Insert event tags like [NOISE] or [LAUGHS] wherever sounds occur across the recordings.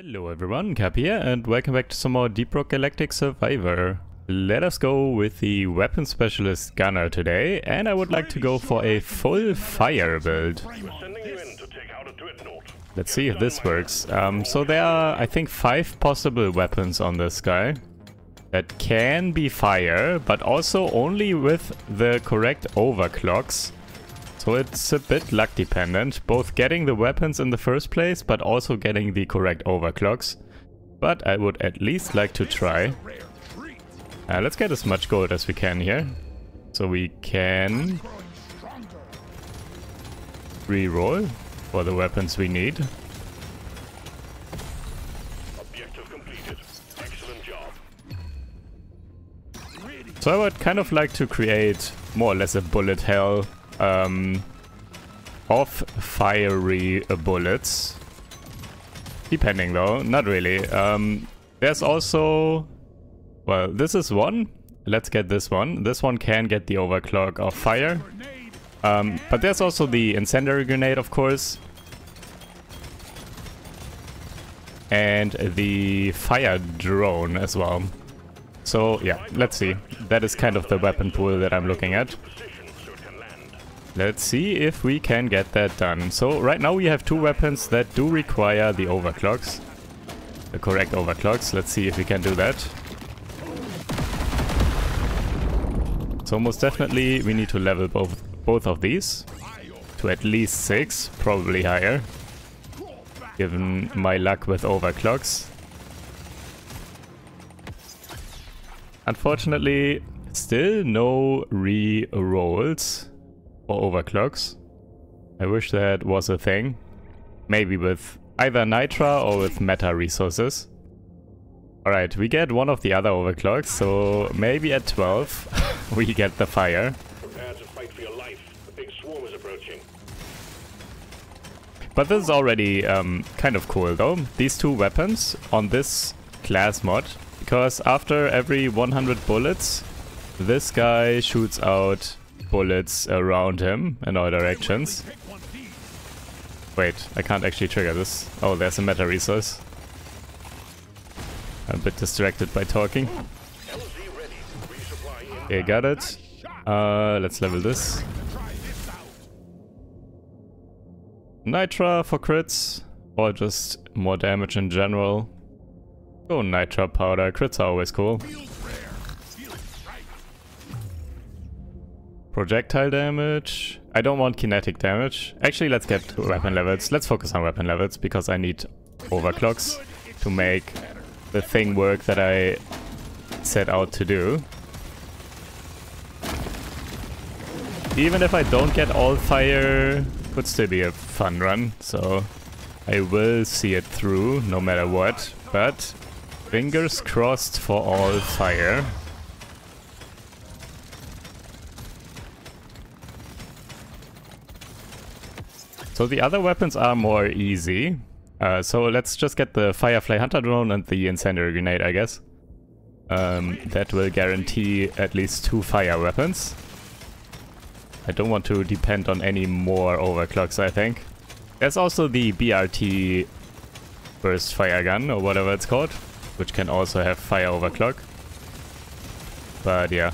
Hello everyone, Cub here, and welcome back to some more Deep Rock Galactic Survivor. Let us go with the Weapon Specialist Gunner today, and I would like to go for a full fire build. Let's see if this works. Um, so there are, I think, five possible weapons on this guy that can be fire, but also only with the correct overclocks. So it's a bit luck dependent, both getting the weapons in the first place, but also getting the correct overclocks. But I would at least like to try. Uh, let's get as much gold as we can here. So we can re-roll for the weapons we need. So I would kind of like to create more or less a bullet hell um, of fiery bullets. Depending though, not really. Um, there's also... Well, this is one. Let's get this one. This one can get the overclock of fire. Um, but there's also the incendiary grenade, of course. And the fire drone as well. So yeah, let's see. That is kind of the weapon pool that I'm looking at. Let's see if we can get that done. So right now we have two weapons that do require the overclocks. The correct overclocks. Let's see if we can do that. So most definitely we need to level both, both of these to at least 6, probably higher. Given my luck with overclocks. Unfortunately, still no re-rolls or overclocks. I wish that was a thing. Maybe with either Nitra or with meta resources. Alright, we get one of the other overclocks, so maybe at 12 [LAUGHS] we get the fire. But this is already um, kind of cool though. These two weapons on this class mod. Because after every 100 bullets, this guy shoots out bullets around him in all directions. Wait, I can't actually trigger this. Oh, there's a meta resource. I'm a bit distracted by talking. Okay, got it. Uh, let's level this. Nitra for crits, or just more damage in general. Go Nitra powder, crits are always cool. Projectile damage. I don't want kinetic damage. Actually, let's get weapon levels. Let's focus on weapon levels because I need overclocks to make the thing work that I set out to do. Even if I don't get all fire, could still be a fun run, so I will see it through no matter what. But fingers crossed for all fire. So the other weapons are more easy. Uh, so let's just get the Firefly Hunter Drone and the Incendiary Grenade, I guess. Um, that will guarantee at least two fire weapons. I don't want to depend on any more overclocks, I think. There's also the BRT Burst Fire Gun, or whatever it's called, which can also have fire overclock. But yeah,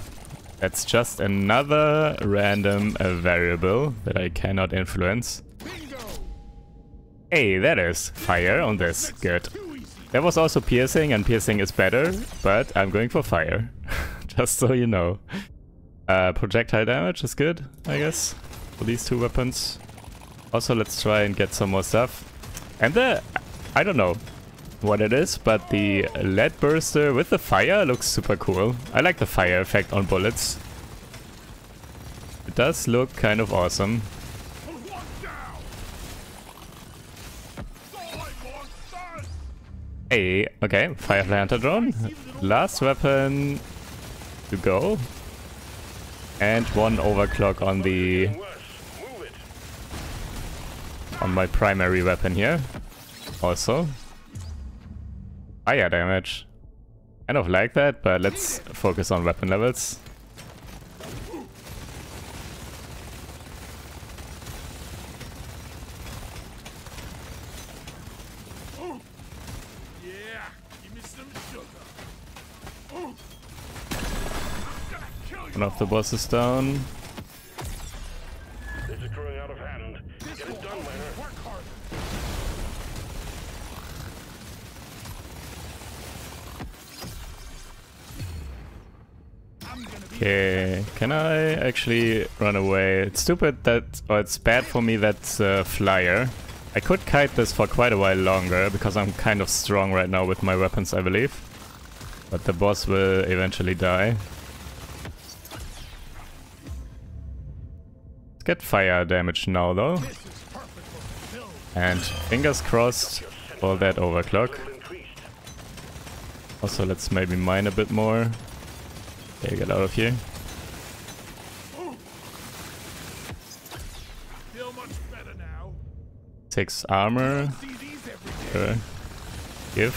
that's just another random uh, variable that I cannot influence. Hey, that is fire on this. Good. There was also piercing, and piercing is better, but I'm going for fire. [LAUGHS] Just so you know. Uh, projectile damage is good, I guess, for these two weapons. Also, let's try and get some more stuff. And the... I don't know what it is, but the lead burster with the fire looks super cool. I like the fire effect on bullets. It does look kind of awesome. Okay, Firefly Hunter Drone. Last weapon to go. And one overclock on the... On my primary weapon here. Also. Fire damage. Kind of like that, but let's focus on weapon levels. Yeah, give me some sugar. Enough to stone. This is growing out of hand. This Get it done, Work. Okay, can I actually run away? It's stupid that, or it's bad for me that uh, flyer I could kite this for quite a while longer because I'm kind of strong right now with my weapons, I believe. But the boss will eventually die. Let's get fire damage now though. And fingers crossed for that overclock. Also, let's maybe mine a bit more. Okay, get out of here. Six armor. Give.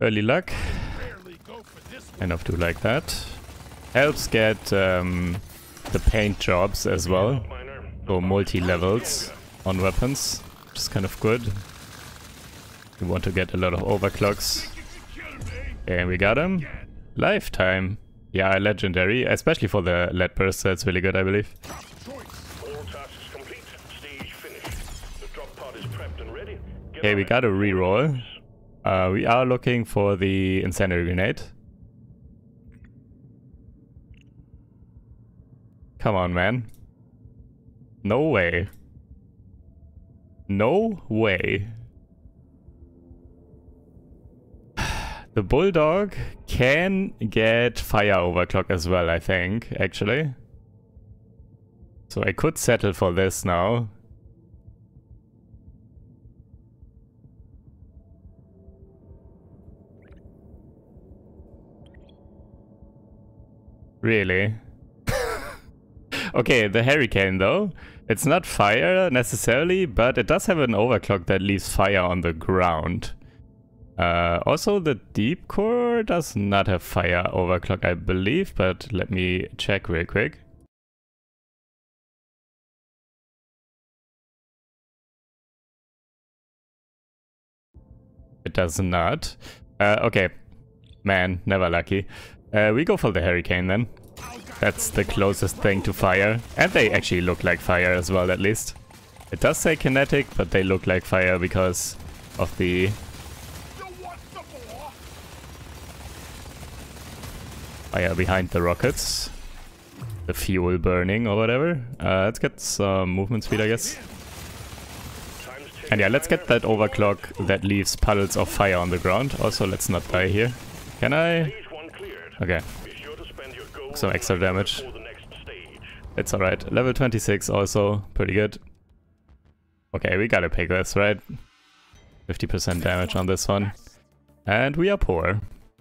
Early luck. Of do like that. Helps get um, the paint jobs as well. So multi-levels on weapons, which is kind of good. We want to get a lot of overclocks. And we got him. Lifetime. Yeah, legendary, especially for the lead burst, that's really good, I believe. Okay, we got a reroll. Uh, we are looking for the incendiary grenade. Come on, man. No way. No way. [SIGHS] The bulldog can get fire overclock as well, I think, actually. So I could settle for this now. Really? [LAUGHS] okay, the hurricane though. It's not fire necessarily, but it does have an overclock that leaves fire on the ground. Uh, also, the deep core does not have fire overclock, I believe, but let me check real quick. It does not. Uh, okay, man, never lucky. Uh, we go for the hurricane then. That's the closest thing to fire. And they actually look like fire as well, at least. It does say kinetic, but they look like fire because of the fire behind the rockets. The fuel burning or whatever. Uh, let's get some movement speed, I guess. And yeah, let's get that overclock that leaves puddles of fire on the ground. Also, let's not die here. Can I? Okay, Some extra damage. it's alright. Level 26 also, pretty good. Okay, we gotta pick this, right? 50% damage on this one. And we are poor.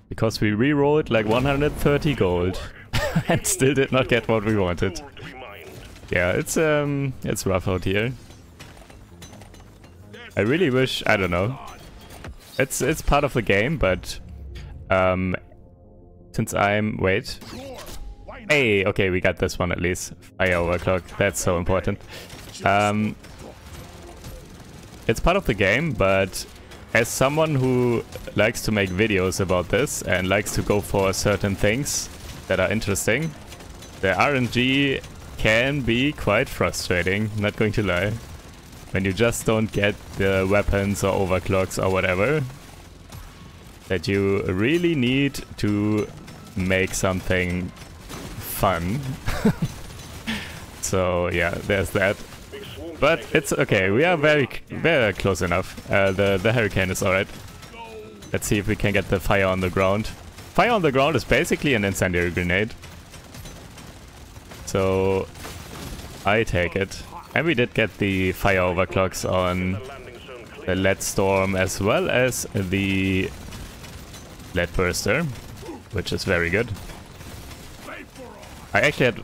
Because we re-rolled like 130 gold. [LAUGHS] and still did not get what we wanted. Yeah, it's um, it's rough out here. I really wish, I don't know. It's it's part of the game, but um, since I'm wait, hey, okay, we got this one at least. Fire overclock, that's so important. Um, it's part of the game, but as someone who likes to make videos about this and likes to go for certain things that are interesting, the RNG can be quite frustrating, not going to lie. When you just don't get the weapons or overclocks or whatever that you really need to make something fun. [LAUGHS] so yeah, there's that. But it's okay. We are very, very close enough. Uh, the the hurricane is alright. Let's see if we can get the fire on the ground. Fire on the ground is basically an incendiary grenade. So I take it. And we did get the fire overclocks on the lead storm as well as the lead burster, which is very good. Pay for all. I actually had.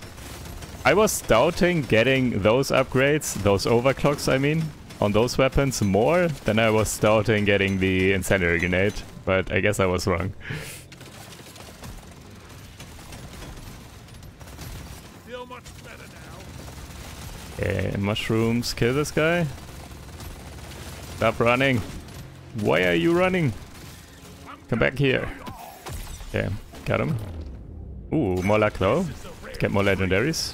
I was doubting getting those upgrades, those overclocks, I mean, on those weapons more than I was doubting getting the incendiary grenade, but I guess I was wrong. Feel much better now. Okay, mushrooms, kill this guy. Stop running. Why are you running? Come back here. Okay, got him. Ooh, more luck though. Let's get more legendaries.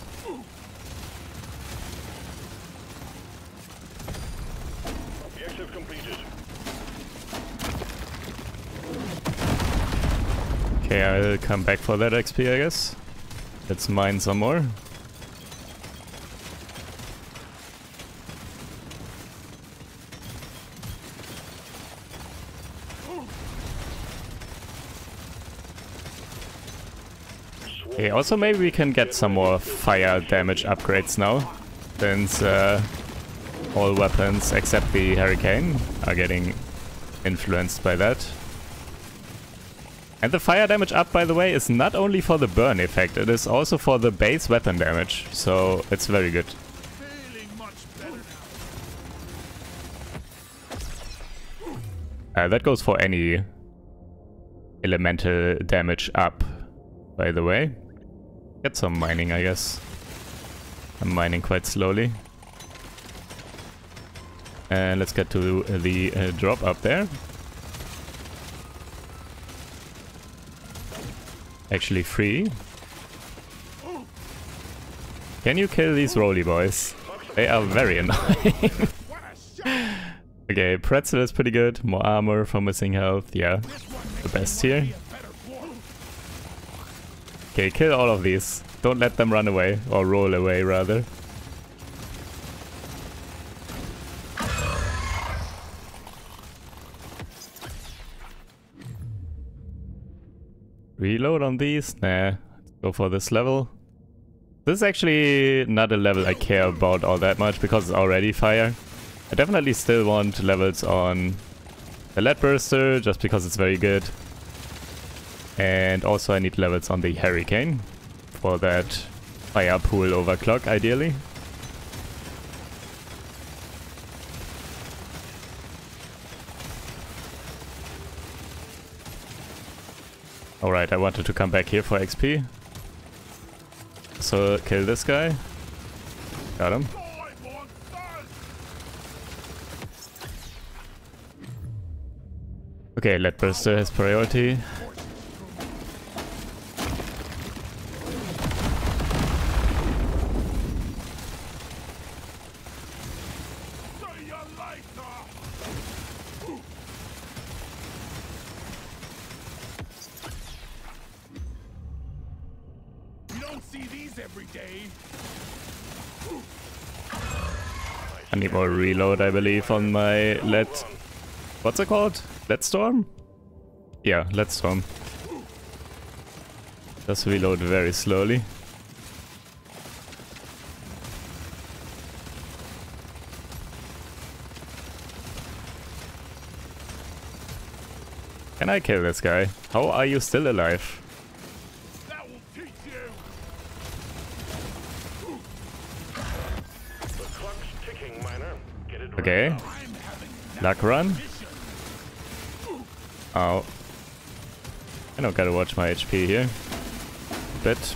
Okay, I'll come back for that XP, I guess. Let's mine some more. Also maybe we can get some more fire damage upgrades now, since uh, all weapons except the Hurricane are getting influenced by that. And the fire damage up, by the way, is not only for the burn effect, it is also for the base weapon damage, so it's very good. Uh, that goes for any elemental damage up, by the way. Get some mining, I guess. I'm mining quite slowly. And let's get to the uh, drop up there. Actually free. Can you kill these roly boys? They are very [LAUGHS] annoying. [LAUGHS] Okay, pretzel is pretty good. More armor for missing health. Yeah, the best here. Be a better boy. Okay, kill all of these. Don't let them run away, or roll away rather. Reload on these? Nah, go for this level. This is actually not a level I care about all that much because it's already fire. I definitely still want levels on the lead burster just because it's very good. And also I need levels on the Hurricane for that fire pool overclock ideally. Alright, I wanted to come back here for XP. So kill this guy. Got him. Okay, Lead Burster has priority. Reload, I believe, on my lead. What's it called? Lead Storm? Yeah, Lead Storm. Just reload very slowly. Can I kill this guy? How are you still alive? Luck run? Oh. I don't gotta watch my HP here. Bit.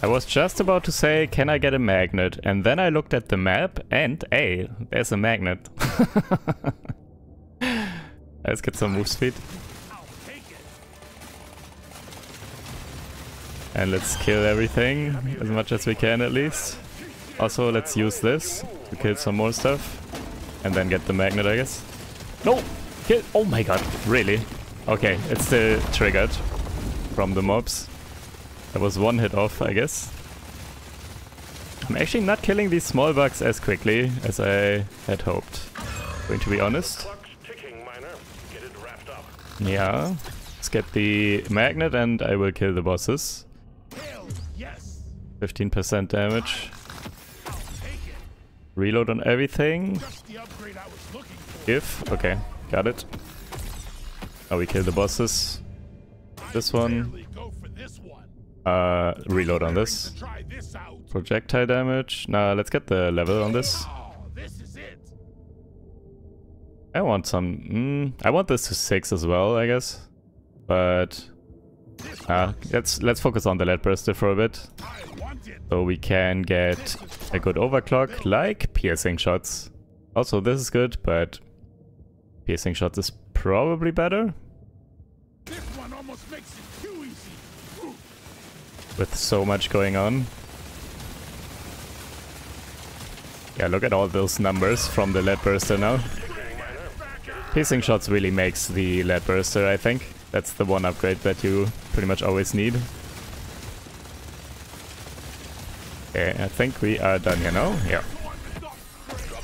I was just about to say, can I get a magnet? And then I looked at the map and, hey, there's a magnet. [LAUGHS] Let's get some move speed. And let's kill everything, as much as we can at least. Also, let's use this to kill some more stuff. And then get the magnet, I guess. No! Kill! Oh my god, really? Okay, it's still triggered from the mobs. That was one hit off, I guess. I'm actually not killing these small bugs as quickly as I had hoped. Going to be honest. Yeah. Let's get the magnet and I will kill the bosses. Hell yes. 15% damage. Reload on everything. If. Okay, got it. Now we kill the bosses. This one. Uh, reload on this. Projectile damage. Nah, let's get the level on this. I want some... Mm, I want this to 6 as well, I guess. But... Uh, let's, let's focus on the lead burster for a bit. So we can get a good overclock, like piercing shots. Also, this is good, but piercing shots is probably better with so much going on. Yeah, look at all those numbers from the lead burster now. Piercing shots really makes the lead burster, I think. That's the one upgrade that you pretty much always need. Okay, I think we are done here now. Yeah. Drop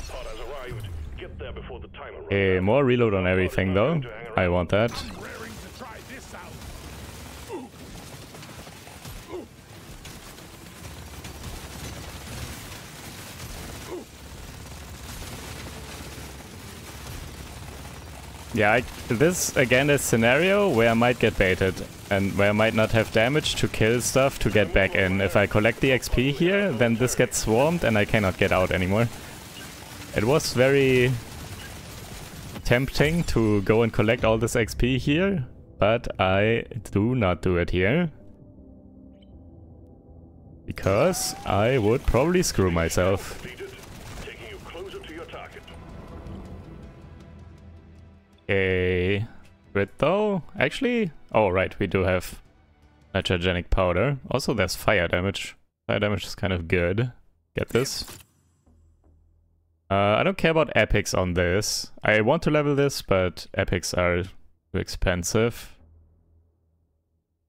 pod has arrived. Get there before the timer runs Okay, more reload on everything though. I want that. Raring to try this out. Yeah, I, this again is scenario where I might get baited and where I might not have damage to kill stuff to get back in. If I collect the XP here, then this gets swarmed and I cannot get out anymore. It was very tempting to go and collect all this XP here, but I do not do it here. Because I would probably screw myself. A crit though? Actually, oh right, we do have nitrogenic powder. Also there's fire damage. Fire damage is kind of good. Get this. Uh, I don't care about epics on this. I want to level this, but epics are too expensive.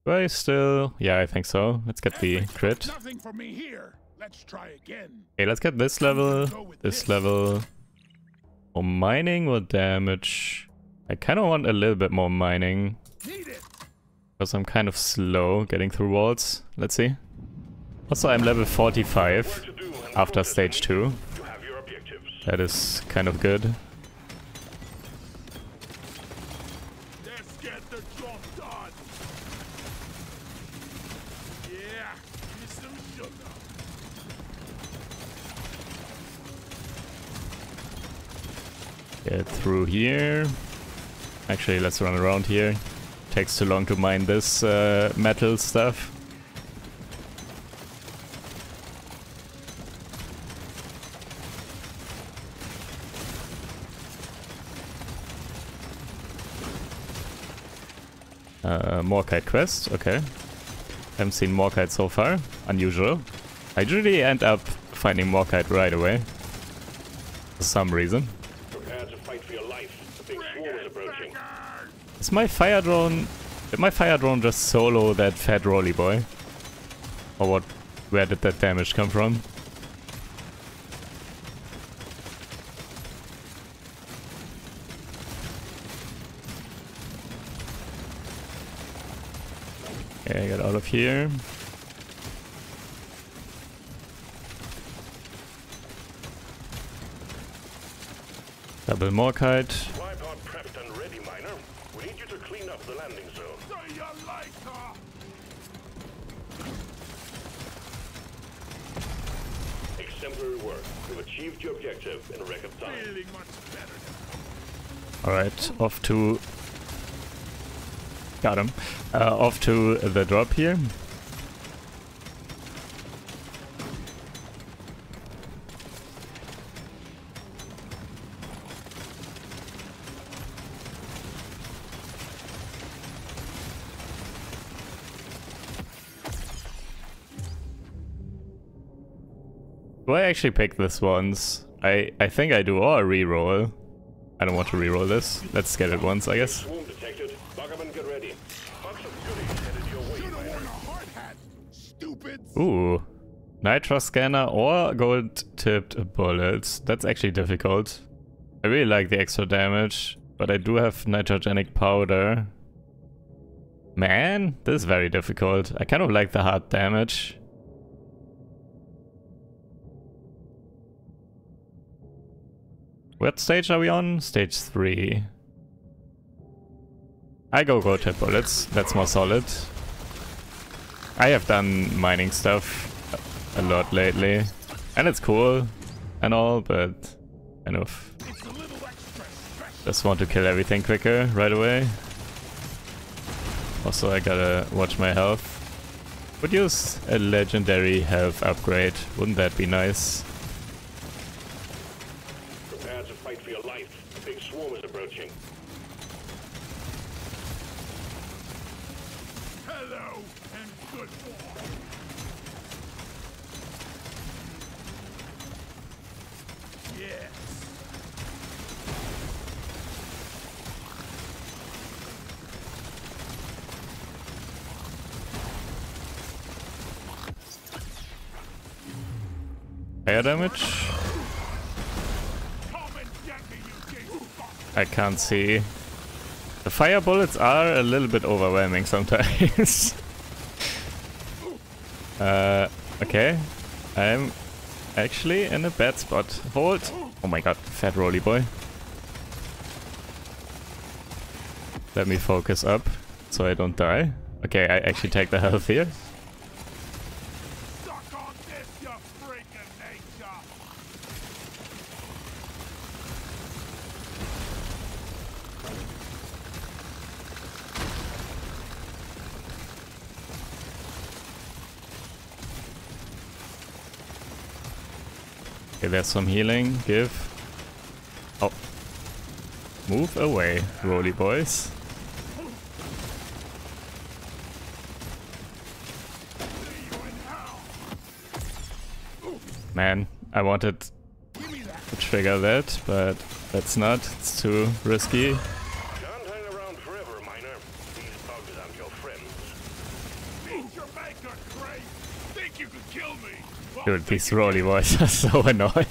Do I still? Yeah, I think so. Let's get the crit. Nothing for me here. Let's try again. Okay, let's get this level. This level. More mining will damage. I kind of want a little bit more mining. Because I'm kind of slow getting through walls. Let's see. Also, I'm level 45 To do and after stage 2. You have your objectives. That is kind of good. Get through here. Actually, let's run around here. Takes too long to mine this uh, metal stuff. Uh, Morkite quest, okay. Haven't seen Morkite so far. Unusual. I usually end up finding Morkite right away. For some reason. Prepare to fight for your life. The big swarm is approaching. My fire drone... Did my fire drone just solo that fat rolly boy? Or what? Where did that damage come from? Okay, get out of here. Double Morkite. Fly to... Got him. Uh, off to the drop here. Do I actually pick this once? I, I think I do, or reroll. I don't want to reroll this. Let's get it once, I guess. Swarm detected. Buggerman, get ready. Box of goodies headed your way, Should have miner. worn a hard hat. Stupid. Ooh. Nitro scanner or gold tipped bullets. That's actually difficult. I really like the extra damage, but I do have nitrogenic powder. Man, this is very difficult. I kind of like the hard damage. What stage are we on? Stage 3. I go gold tip bullets. That's more solid. I have done mining stuff a lot lately. And it's cool and all, but special. just want to kill everything quicker right away. Also, I gotta watch my health. Would use a legendary health upgrade. Wouldn't that be nice? swarm is approaching. Hello and good morning. Yes. Air damage. I can't see. The fire bullets are a little bit overwhelming sometimes. [LAUGHS] uh, okay. I'm actually in a bad spot. Hold. Oh my god, fat roly boy. Let me focus up so I don't die. Okay, I actually take the health here. Suck on this, you freaking nature! Okay, there's some healing. Give. Oh. Move away, roly boys. Man, I wanted to trigger that, but that's not. It's too risky. Can't hang around forever, Miner. These bugs aren't your friends. Beat your maker, Craig! Think you could kill me? Well, Dude, these roly boys are so annoying. [LAUGHS] you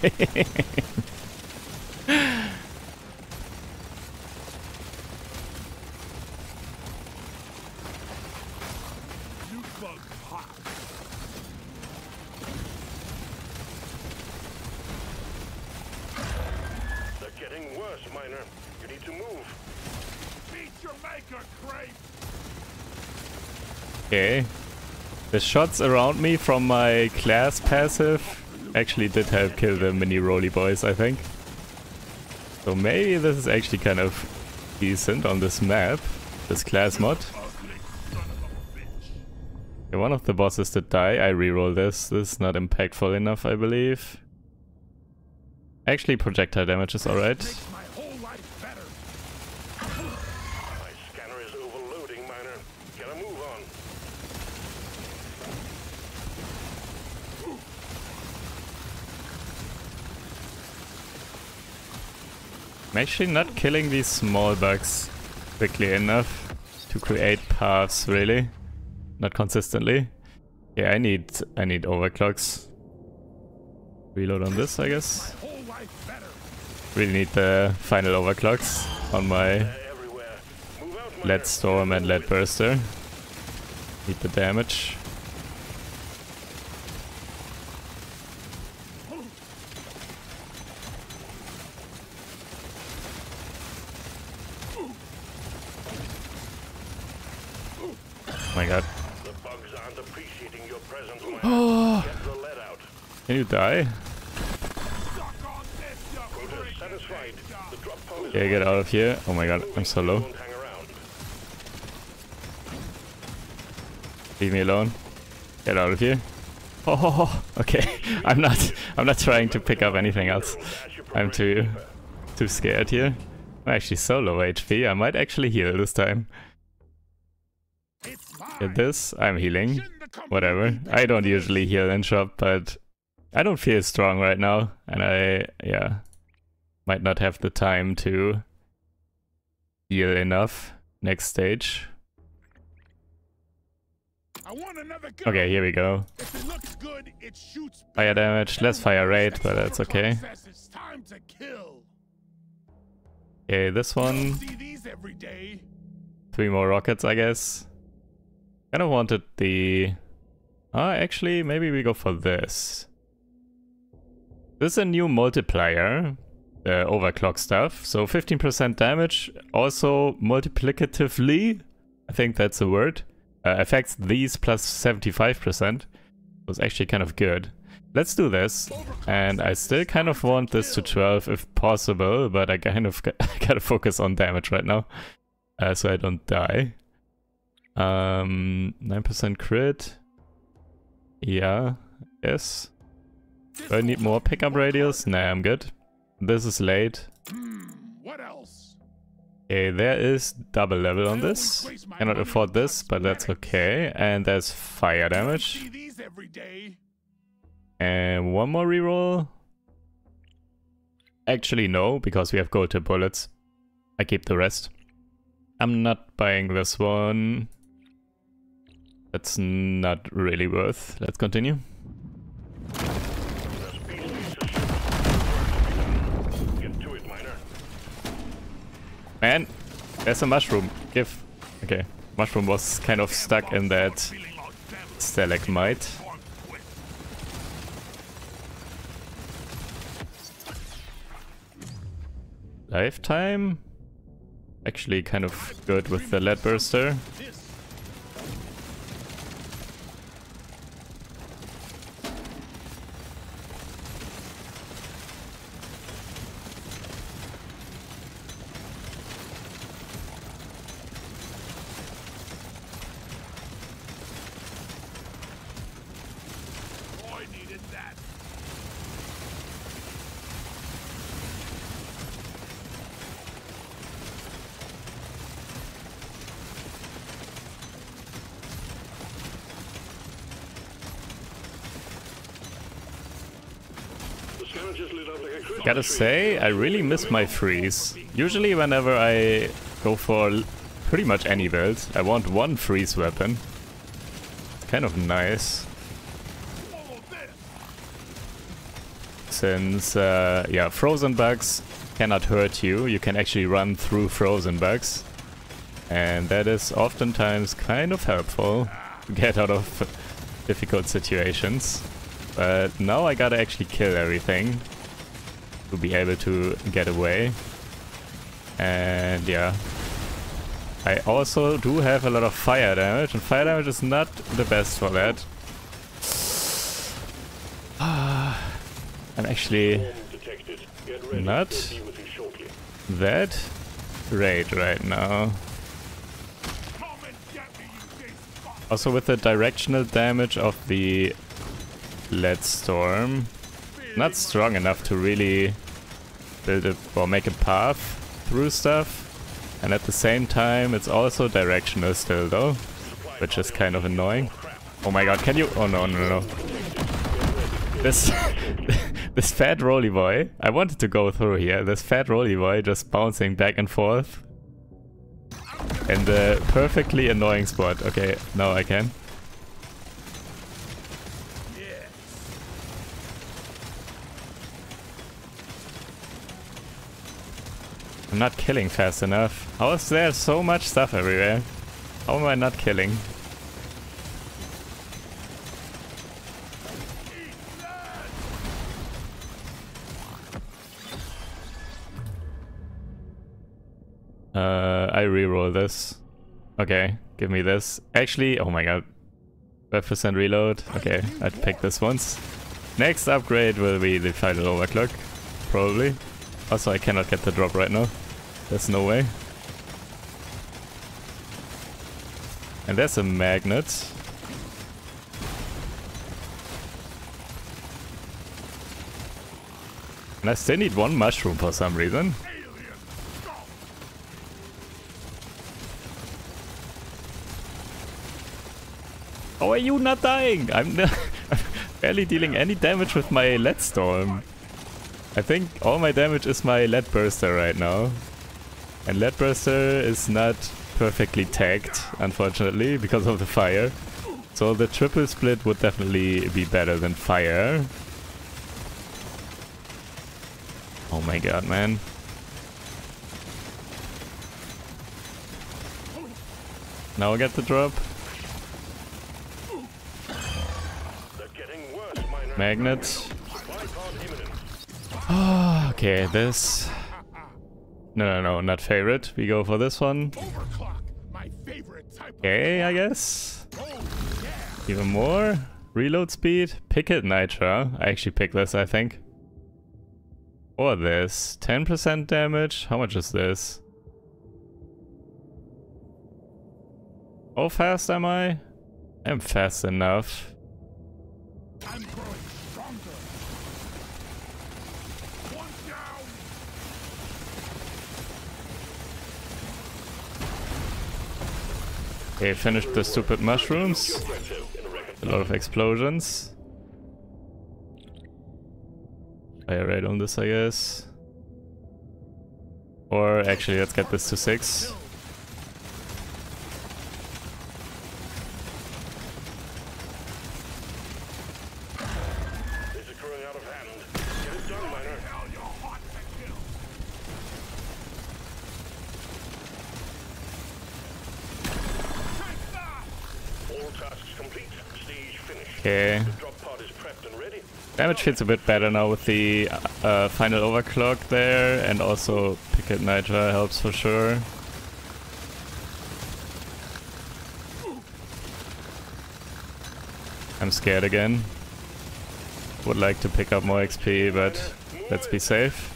bug hot! They're getting worse, Miner. You need to move. Beat your maker, Craig! okay. The shots around me from my class passive actually did help kill the mini roly boys, I think. So maybe this is actually kind of decent on this map, this class mod. Okay, one of the bosses did die. I reroll this. This is not impactful enough, I believe. Actually, projectile damage is alright. Makes my whole life better! My scanner is overloading, Miner. Gotta move on. I'm actually not killing these small bugs quickly enough to create paths, really. Not consistently. Yeah, I need I need overclocks. Reload on this, I guess. Really need the final overclocks on my lead storm and lead burster. Need the damage. Oh my god. The bugs aren't appreciating your presence, Miner. Get the lead out. Can you die? Suck on this, you Quota freaking satisfied. Nature! The drop pod is Okay, get out of here. Oh my god, I'm so low. Leave me alone. Get out of here. Oh, [LAUGHS] okay. I'm not. I'm not trying to pick up anything else. I'm too, too scared here. I'm actually so low HP. I might actually heal this time. This. I'm healing. Whatever. I don't usually heal in shop, but I don't feel strong right now, and I yeah might not have the time to heal enough. Next stage. Okay, here we go. Good, Fire damage, less fire rate, but that's okay. Okay, this one. Three more rockets, I guess. Kind of wanted the... Ah, actually, maybe we go for this. This is a new multiplier, the overclock stuff. So 15% damage, also multiplicatively, I think that's a word, uh, affects these plus 75%. So it's actually kind of good. Let's do this. And I still kind of want this to 12 if possible, but I kind of [LAUGHS] gotta focus on damage right now uh, so I don't die. Um, 9% crit. Yeah, yes. Do I need more pickup radius? Nah, I'm good. This is late. What else? Okay, there is double level on this. Cannot afford this, but that's okay. And there's fire damage. And one more reroll. Actually, no, because we have gold tip bullets. I keep the rest. I'm not buying this one. That's not really worth. Let's continue. Man, there's a mushroom. Give. Okay. Mushroom was kind of stuck in that stalagmite. Lifetime? Actually kind of good with the lead burster. Gotta say, I really miss my freeze. Usually whenever I go for pretty much any build, I want one freeze weapon. Kind of nice. Since, uh, yeah, frozen bugs cannot hurt you. You can actually run through frozen bugs. And that is oftentimes kind of helpful to get out of [LAUGHS] difficult situations. But now I gotta actually kill everything to be able to get away. And yeah. I also do have a lot of fire damage, and fire damage is not the best for that. [SIGHS] I'm actually. Not. That great right now. Also with the directional damage of the lead storm, not strong enough to really build a or make a path through stuff. And at the same time, it's also directional still though, which is kind of annoying. Oh my god, can you? Oh no, no, no. This, [LAUGHS] this fat roly boy, I wanted to go through here, this fat roly boy just bouncing back and forth. In the perfectly annoying spot. Okay, now I can. I'm not killing fast enough. How is there so much stuff everywhere? How am I not killing? Uh, I reroll this. Okay, give me this. Actually, oh my god. 5% reload. Okay, I'd pick this once. Next upgrade will be the final overclock. Probably. Also, I cannot get the drop right now. There's no way. And there's a magnet. And I still need one mushroom for some reason. How are you not dying? I'm [LAUGHS] barely dealing any damage with my lead storm. I think all my damage is my lead burster right now. And lead burster is not perfectly tagged, unfortunately, because of the fire. So the triple split would definitely be better than fire. Oh my god, man. Now I get the drop. Worse. Magnet. Ah, Supply. Okay, this. No, no, no, not favorite. We go for this one. My favorite type of Okay, I guess. Oh. Even more. Reload speed. Pick it Nitra. I actually pick this, I think. Or this. 10% damage. How much is this? How fast am I? I'm fast enough. I'm growing stronger. One down. Okay, finished the stupid mushrooms. A. Lot of explosions. Fire rate on this, I guess. Or actually, let's get this to 6. This is growing out of hand. Get it done, miner. Hell, you're hot to kill. Okay. The drop pod is prepped and ready. Feels a bit better now with the uh, final overclock there, and also Pickled Nitra helps for sure. I'm scared again. Would like to pick up more XP, but let's be safe.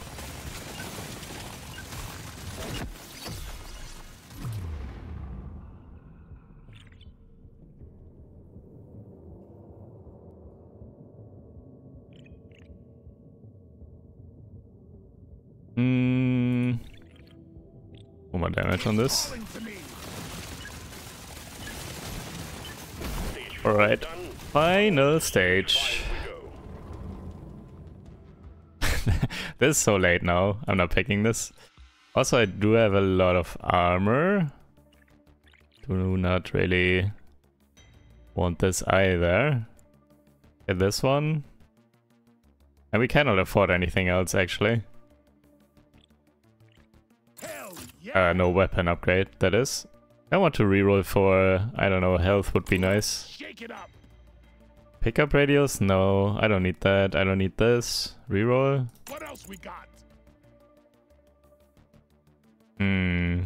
More damage on this. Alright. Final stage. [LAUGHS] This is so late now. I'm not picking this. Also, I do have a lot of armor. Do not really want this either. Get this one. And we cannot afford anything else, actually. Uh, no weapon upgrade, that is. I want to reroll for, I don't know, health would be nice. Shake it up. Pickup radius? No, I don't need that. I don't need this. Reroll? What else we got? Hmm.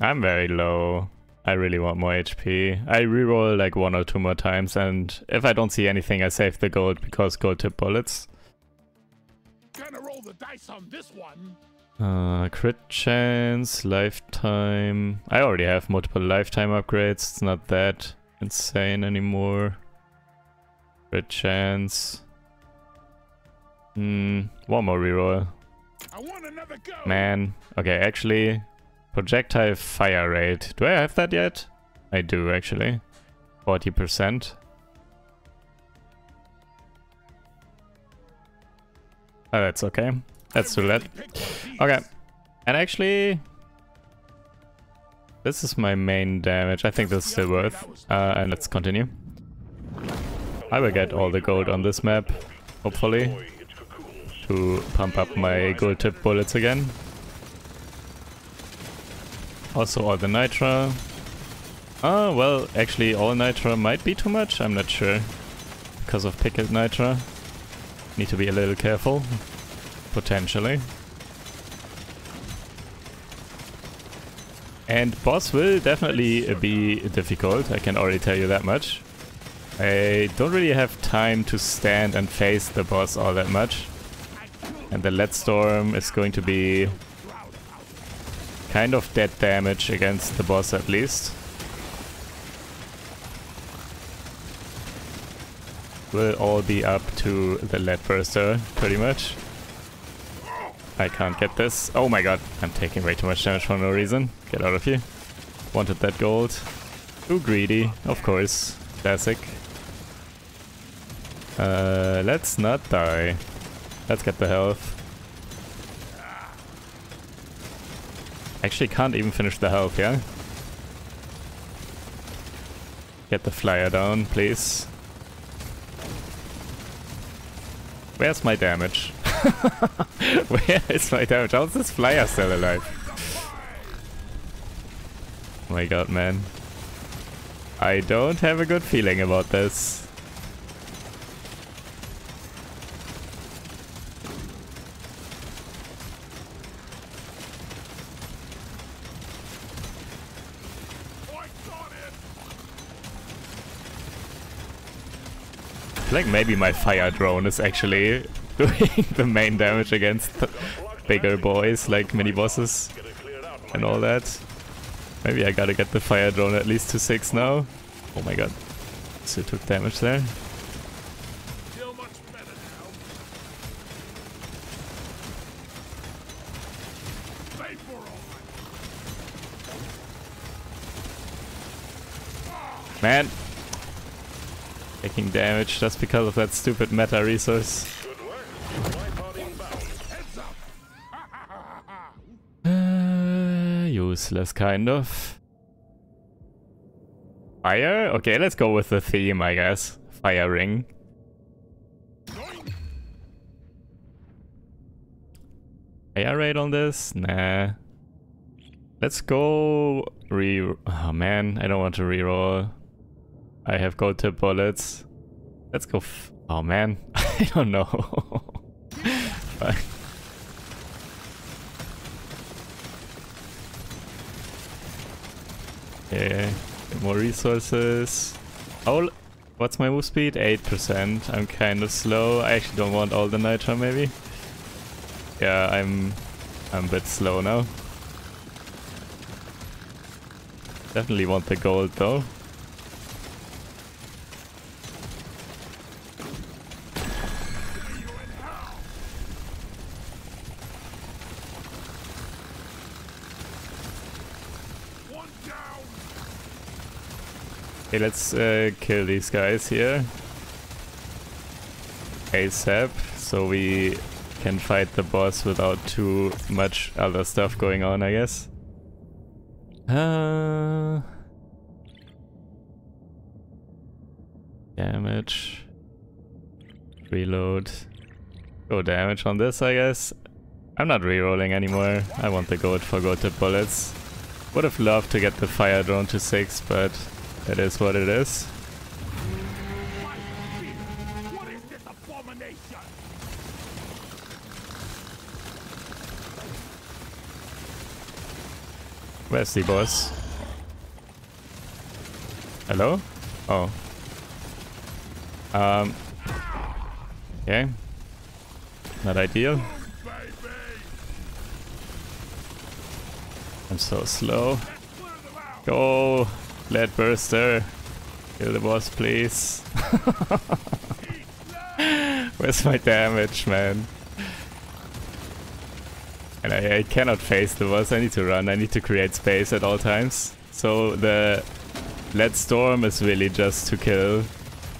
I'm very low. I really want more HP. I reroll like one or two more times, and if I don't see anything, I save the gold because gold tip bullets. Gonna roll the dice on this one. Uh, crit chance, lifetime. I already have multiple lifetime upgrades. It's not that insane anymore. Crit chance. Hmm. One more reroll. I want another go. Man. Okay, actually, projectile fire rate. Do I have that yet? I do, actually. 40%. Oh, that's okay. Let's do that. Okay. And actually... This is my main damage. I think this is still worth. Uh, and let's continue. I will get all the gold on this map, hopefully, to pump up my gold tip bullets again. Also all the nitra. Ah, well, actually all nitra might be too much, I'm not sure. Because of pickled nitra. Need to be a little careful. Potentially. And boss will definitely be difficult, I can already tell you that much. I don't really have time to stand and face the boss all that much. And the lead storm is going to be kind of dead damage against the boss at least. Will all be up to the lead burster, pretty much. I can't get this. Oh my god, I'm taking way too much damage for no reason. Get out of here. Wanted that gold. Too greedy, of course. Classic. Uh, let's not die. Let's get the health. Actually can't even finish the health, yeah? Get the flyer down, please. Where's my damage? [LAUGHS] Where is my damage? How's this flyer still alive? Oh my god, man. I don't have a good feeling about this. Like maybe my fire drone is actually [LAUGHS] doing the main damage against bigger boys like mini bosses and all that. Maybe I gotta get the fire drone at least to 6 now. Oh my god. Still took damage there. Man! Taking damage just because of that stupid meta resource. Useless, kind of. Fire? Okay, let's go with the theme, I guess. Fire ring. Fire rate on this? Nah. Let's go re- Oh man, I don't want to reroll. I have gold tip bullets. Let's go. oh man, [LAUGHS] I don't know. [LAUGHS] Okay, more resources. Oh, what's my move speed? 8%. I'm kind of slow. I actually don't want all the nitra, maybe. Yeah, I'm, I'm a bit slow now. Definitely want the gold though. Let's uh, kill these guys here. ASAP, so we can fight the boss without too much other stuff going on, I guess. Uh, damage. Reload. Go damage on this, I guess. I'm not rerolling anymore. I want the gold for goated bullets. Would have loved to get the fire drone to 6, but it is what it is? Where's the boss? Hello? Oh. Um. Okay. Not ideal. I'm so slow. Go! Lead burster. Kill the boss, please. [LAUGHS] Where's my damage, man? And I, I cannot face the boss. I need to run. I need to create space at all times. So the lead storm is really just to kill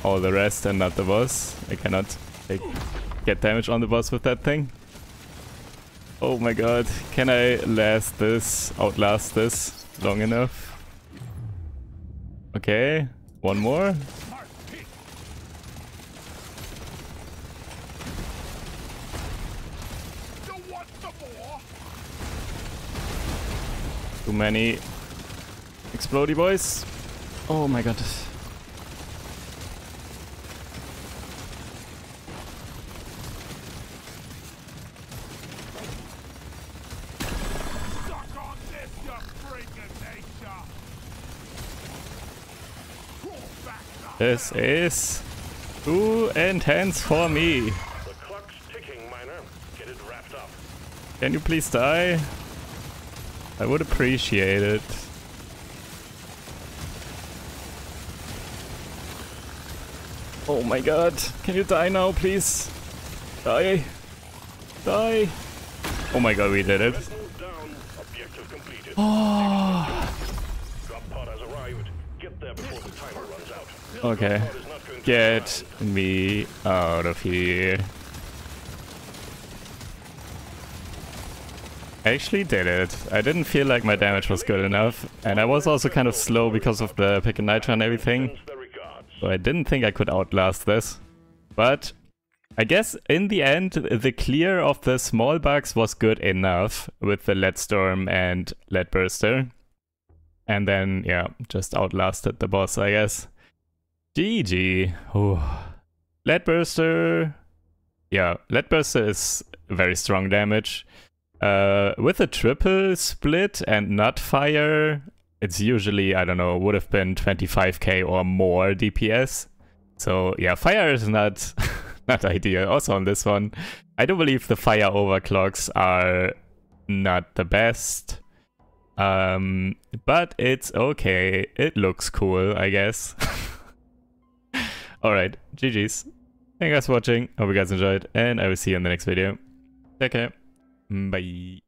all the rest and not the boss. I cannot like, get damage on the boss with that thing. Oh my god. Can I last this, outlast this long enough? Okay, one more. Too many explodey boys. Oh my god. Suck on this, you freaking nature. Crawl back up. This is too intense for me. The clock's ticking, Miner. Get it wrapped up. Can you please die? I would appreciate it. Oh my god. Can you die now, please? Die. Die. Oh my god, we did it. Vessel Okay. Pod is not going to Get me out of here. I actually did it. I didn't feel like my damage was good enough. And I was also kind of slow because of the pickled nitra and everything. Sends their regards. So I didn't think I could outlast this. But I guess in the end, the clear of the small bugs was good enough with the Lead Storm and Lead Burster. And then, yeah, just outlasted the boss, I guess. GG. Ooh. Lead Burster. Yeah, Lead Burster is very strong damage. Uh, with a triple split and not fire, it's usually, I don't know, would have been 25k or more DPS. So yeah, fire is not [LAUGHS] not ideal. Also on this one, I do believe the fire overclocks are not the best. Um, but it's okay. It looks cool, I guess. [LAUGHS] Alright, GG's. Thank you guys for watching. Hope you guys enjoyed, and I will see you in the next video. Take care. Bye.